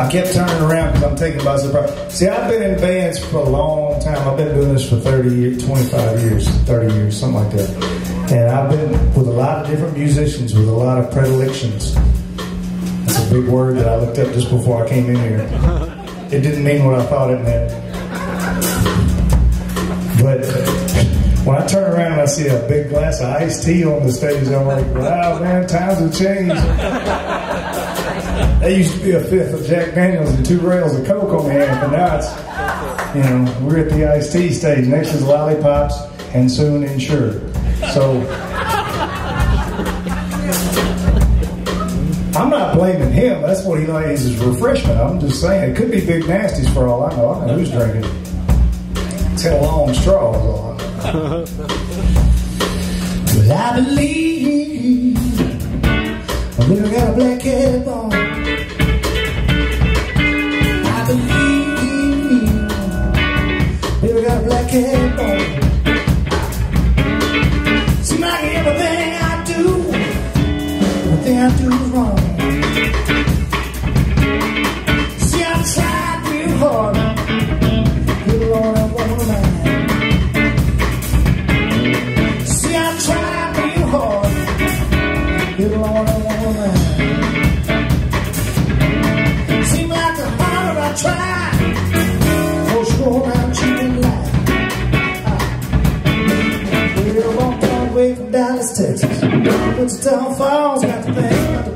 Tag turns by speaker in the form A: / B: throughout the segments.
A: I kept telling taken by surprise. See, I've been in bands for a long time. I've been doing this for 30 years, 25 years, 30 years, something like that. And I've been with a lot of different musicians with a lot of predilections. That's a big word that I looked up just before I came in here. It didn't mean what I thought it meant. But when I turn around and I see a big glass of iced tea on the stage, I'm like, wow, man, times have changed. There used to be a fifth of Jack Daniels and two rails of Coke on hand, but now it's, you know, we're at the iced tea stage. Next is lollipops and soon insured. So I'm not blaming him. That's what he likes is refreshment. I'm just saying it could be big nasties for all I know. I know who's drinking. It's got a long straw. is all I know. Well, I believe little got a black on.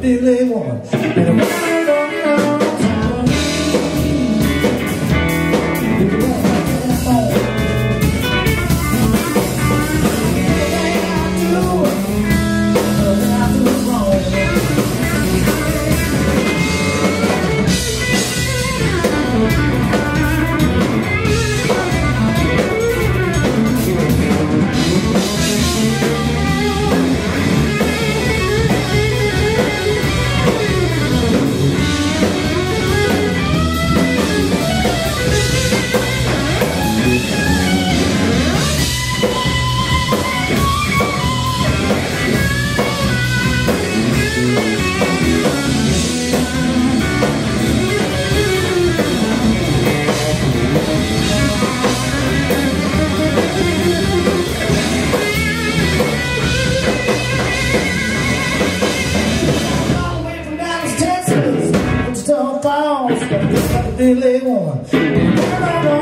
A: The woman think